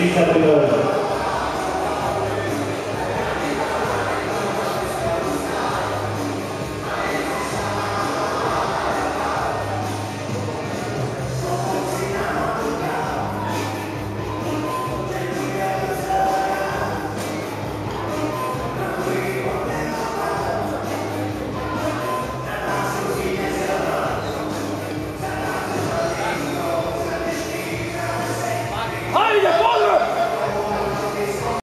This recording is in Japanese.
いい旅に。